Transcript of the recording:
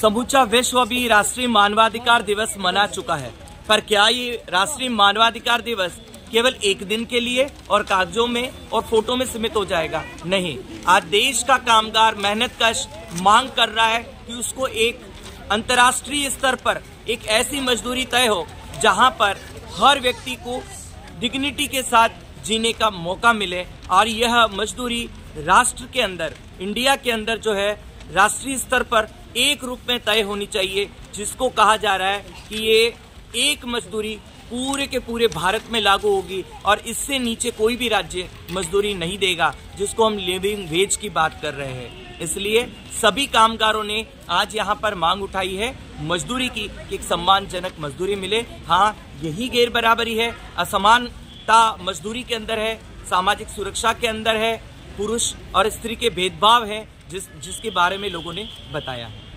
समूचा विश्व अभी राष्ट्रीय मानवाधिकार दिवस मना चुका है। पर क्या ये राष्ट्रीय मानवाधिकार दिवस केवल एक दिन के लिए और कागजों में और फ़ोटो में सीमित हो जाएगा? नहीं। आज देश का कामगार मेहनत कश मांग कर रहा है कि उसको एक अंतर्राष्ट्रीय स्तर पर एक ऐसी मजदूरी तय हो, जहाँ पर हर व्यक्ति को डिग्निटी के साथ जीने का मौका मिले और यह मजदूरी राष्ट्र के अंदर, इंडिया के अंदर जो है राष्ट्रीय स्तर पर एक रूप में तय होनी चाहिए, जिसको कहा जा रहा है कि ये एक मजदूरी पूरे के पूरे भारत में लागू होगी और इससे नीचे कोई भी राज्य मजदूरी नहीं देगा, जिसको हम लिविंग वेज की बात कर रहे हैं। इसलिए सभी कामगारों ने आज यहाँ पर मांग उठाई है, मजदूरी की कि एक सम्मानजनक मजदूरी मिले। हाँ यही गैर बराबरी है। असमानता मजदूरी के अंदर है, सामाजिक सुरक्षा के अंदर है, पुरुष और स्त्री के भेदभाव है। जिस जिसके बारे में लोगों ने बताया। है